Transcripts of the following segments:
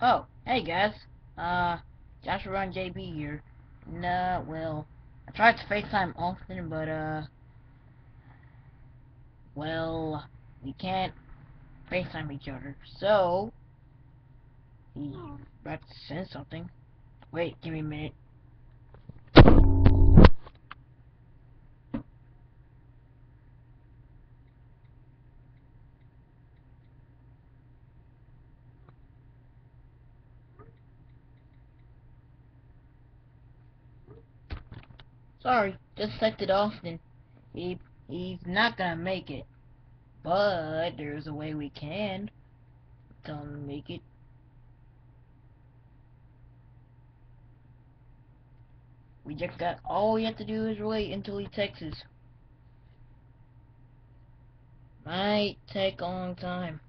Oh, hey guys. Uh, Joshua Brown JB here. Nah, well, I try to FaceTime often, but uh, well, we can't FaceTime each other. So, he's about to send something. Wait, give me a minute. Sorry, just it off he he's not gonna make it. But there's a way we can tell him to make it. We just got all we have to do is wait until he texts us. Might take a long time.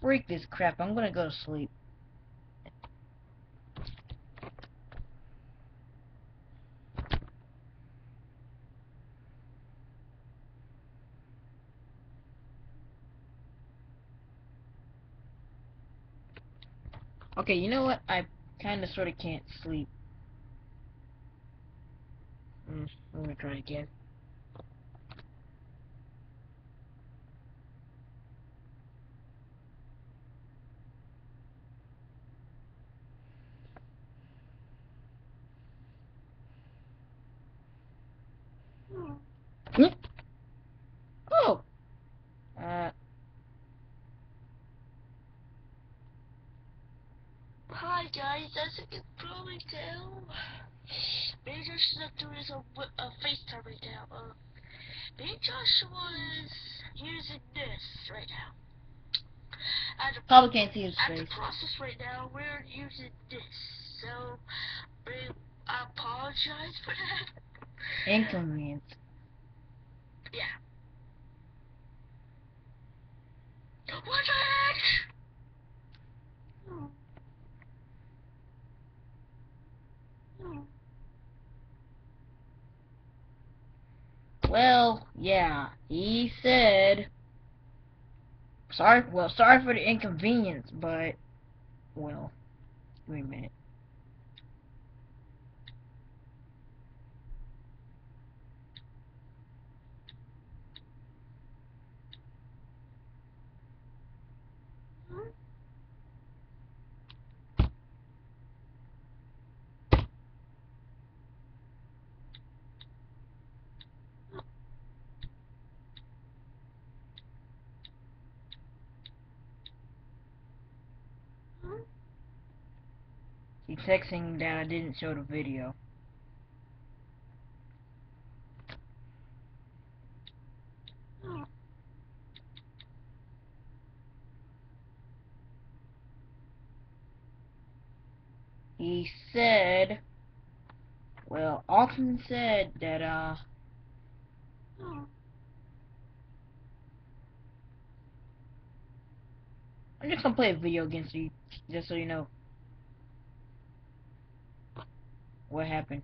Freak this crap, I'm gonna go to sleep. Okay, you know what? I kind of sort of can't sleep. Mm, I'm gonna try again. Hmm? Oh! Uh, Hi as you can probably tell, me and Joshua are doing a, wi- a FaceTime right now. Uh, and Joshua is using this right now. At the, probably can't see his at the process right now, we're using this. So, we, I apologize for that. Inconvenience. Yeah. What the heck? Well, yeah, he said. Sorry, well, sorry for the inconvenience, but, well, wait a minute. He's texting that I didn't show the video. He said, well, Alton said that, uh, I'm just gonna play a video against you, just so you know what happened.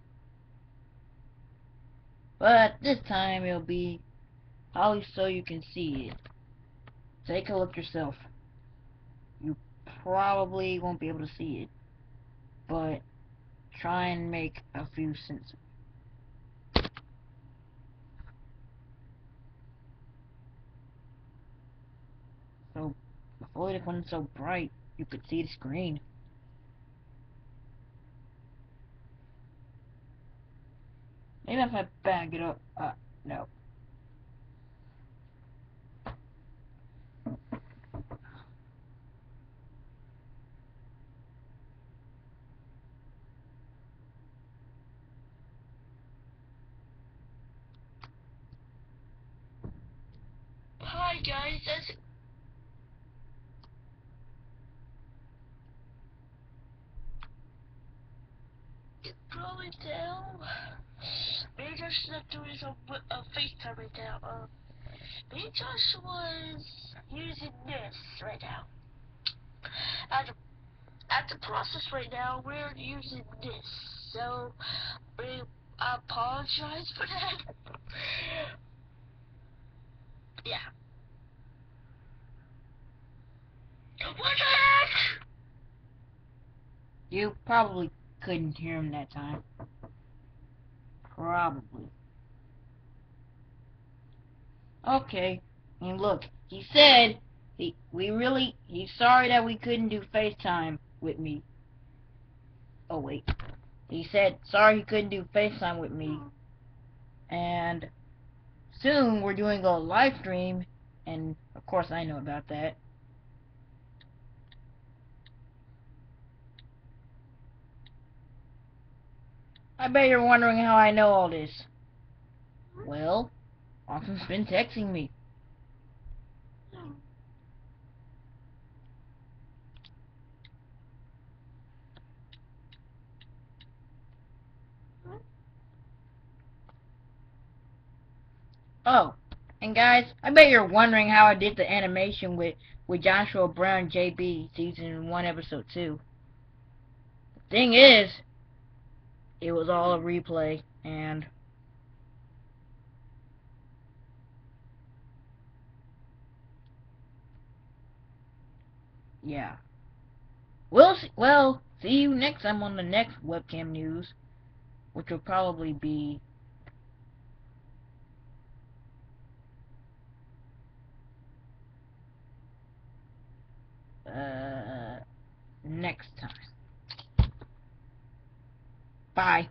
But this time it'll be probably so you can see it. Take a look yourself. You probably won't be able to see it, but try and make a few sense. So before it wasn't so bright, you could see the screen. Maybe if I bag it up, uh, no. Hi guys, as you can me and doing a, a FaceTime right now. Uh, me and Joshua is using this right now. At the, at the process right now, we're using this. So, we, I apologize for that. yeah. What the heck? You probably couldn't hear him that time. Probably. Okay. And look, he said he we really he's sorry that we couldn't do FaceTime with me. Oh wait. He said sorry he couldn't do FaceTime with me. And soon we're doing a live stream and of course I know about that. I bet you're wondering how I know all this. Well, Austin's been texting me. Oh, and guys, I bet you're wondering how I did the animation with, with Joshua Brown JB season 1 episode 2. The thing is, it was all a replay, and yeah. We'll see, well, see you next time on the next webcam news, which will probably be uh, next time. Bye.